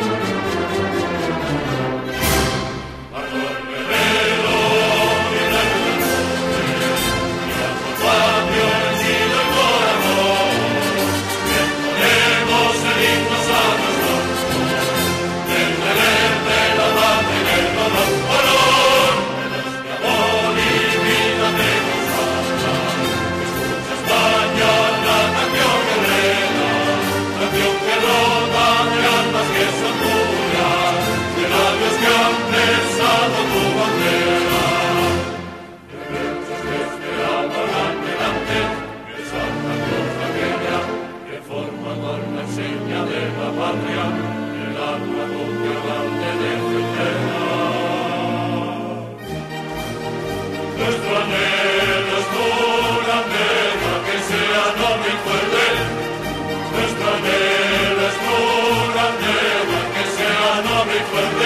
esa visión postrera, orgulloso